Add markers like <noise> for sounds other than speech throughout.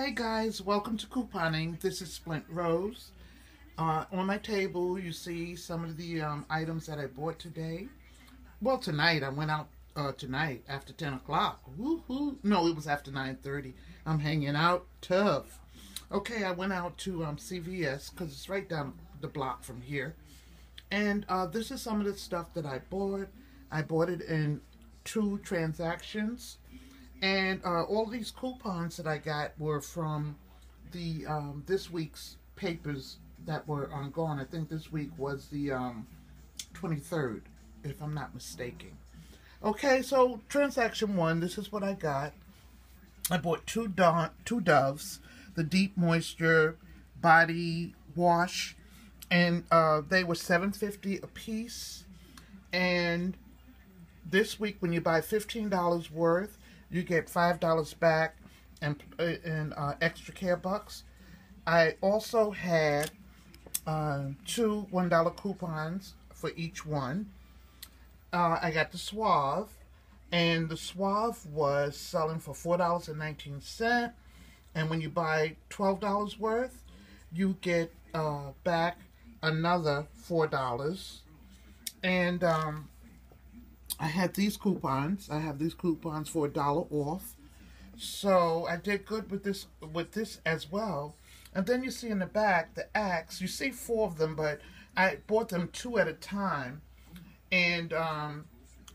Hey guys, welcome to couponing. This is Splint Rose. Uh, on my table, you see some of the um, items that I bought today. Well, tonight I went out uh, tonight after 10 o'clock. Woohoo! No, it was after 9:30. I'm hanging out tough. Okay, I went out to um, CVS because it's right down the block from here, and uh, this is some of the stuff that I bought. I bought it in two transactions. And uh, all these coupons that I got were from the um, this week's papers that were on gone. I think this week was the um, 23rd, if I'm not mistaken. Okay, so transaction one, this is what I got. I bought two, do two Doves, the Deep Moisture Body Wash, and uh, they were 7.50 a piece. And this week, when you buy $15 worth, you get $5 back and in uh, extra care bucks. I also had uh, two $1 coupons for each one. Uh, I got the Suave, and the Suave was selling for $4.19. And when you buy $12 worth, you get uh, back another $4. And um, I had these coupons. I have these coupons for a dollar off. So I did good with this with this as well. And then you see in the back the axe. You see four of them, but I bought them two at a time. And um,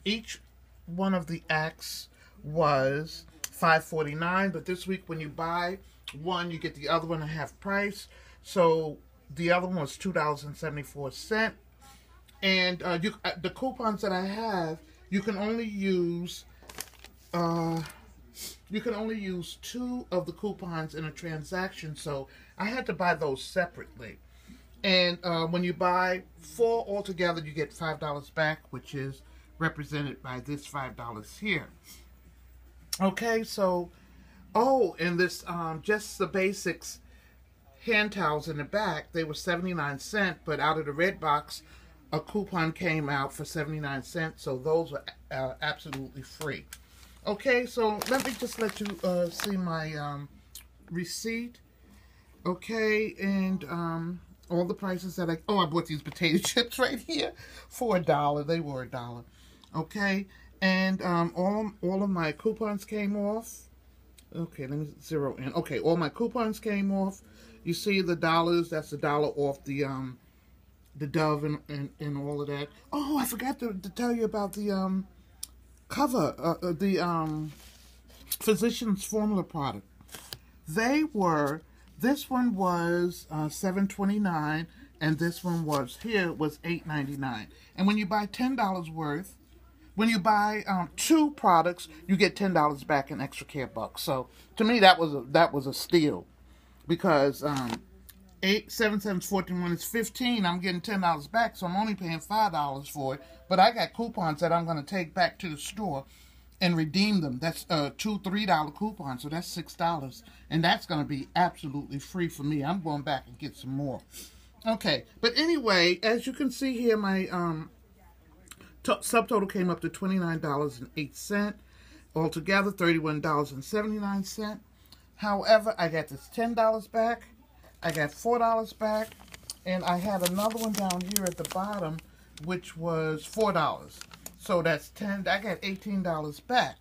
each one of the axe was five forty nine. But this week when you buy one, you get the other one at half price. So the other one was two dollars and seventy four cent. And uh, you, uh, the coupons that I have you can only use uh, you can only use two of the coupons in a transaction. So I had to buy those separately. And uh, when you buy four altogether, you get $5 back, which is represented by this $5 here. Okay, so, oh, and this, um, just the basics hand towels in the back, they were 79 cents, but out of the red box, a coupon came out for 79 cents, so those were uh, absolutely free. Okay, so let me just let you uh, see my um, receipt. Okay, and um, all the prices that I... Oh, I bought these potato <laughs> chips right here for a dollar. They were a dollar. Okay, and um, all, all of my coupons came off. Okay, let me zero in. Okay, all my coupons came off. You see the dollars, that's a dollar off the um, the Dove and, and, and all of that. Oh, I forgot to, to tell you about the um cover, uh, uh, the um Physicians Formula product. They were, this one was uh, seven twenty nine, and this one was here was eight ninety nine. And when you buy ten dollars worth, when you buy um, two products, you get ten dollars back in extra care bucks. So to me, that was a, that was a steal because um, eight, seven, seven, fourteen. When it's fifteen, I'm getting ten dollars back, so I'm only paying five dollars for it. But I got coupons that I'm going to take back to the store and redeem them. That's uh, two, three dollar coupons, so that's six dollars, and that's going to be absolutely free for me. I'm going back and get some more. Okay, but anyway, as you can see here, my um, subtotal came up to twenty nine dollars and eight cent. Altogether, thirty one dollars and seventy nine cent. However, I got this ten dollars back I got $4 back. And I had another one down here at the bottom, which was $4. So that's 10 I got $18 back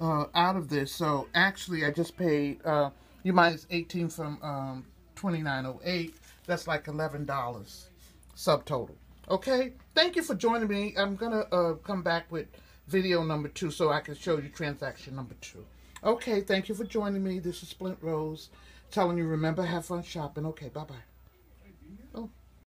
uh, out of this. So actually, I just paid, uh, you minus 18 from um, 2908 That's like $11 subtotal. Okay, thank you for joining me. I'm going to uh, come back with video number two so I can show you transaction number two. Okay, thank you for joining me. This is Splint Rose telling you, remember, have fun shopping. Okay, bye-bye.